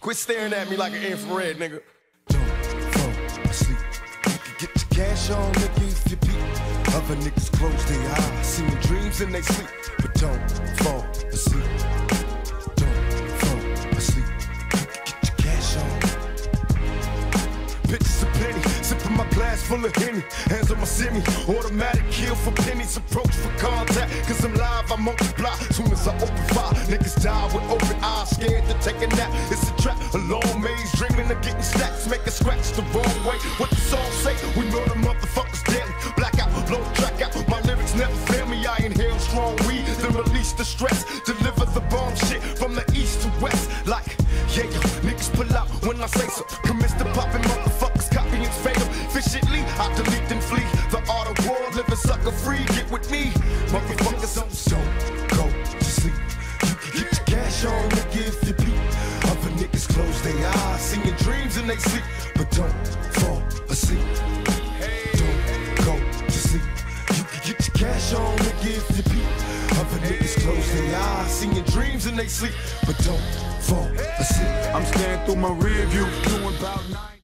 Quit staring at me like an infrared, nigga. Don't fall asleep. Get your cash on, nigga, if you beat. Other niggas close their eyes, seeing dreams in they sleep. But don't fall asleep. Don't fall asleep. Get your cash on. Bitches a plenty, sipping my glass full of Henny. Hands on my semi, automatic kill for pennies. Approach for contact, cause I'm live, I multiply. Soon as I open fire, niggas die with open eyes, scared to take a nap. It's a trap, a long maze, dreaming of getting stacks, make a scratch the wrong way. What the song say? We know the motherfuckers deadly. Blackout, blow the track out. My lyrics never fail me. I inhale strong weed, then release the stress. Deliver the bomb shit from the east to west. Like, yeah, yo, niggas pull out when I say so. Commence to popping motherfuckers, copying fatal. Efficiently, I delete and flee. The art of war, living sucker free. Get with me, seeing dreams and they sleep. But don't fall asleep. Don't go to sleep. You can get your cash on, nigga, if you beat. Other niggas close their eyes, seeing dreams in they sleep. But don't fall asleep. I'm staring through my rear view, doing about nine.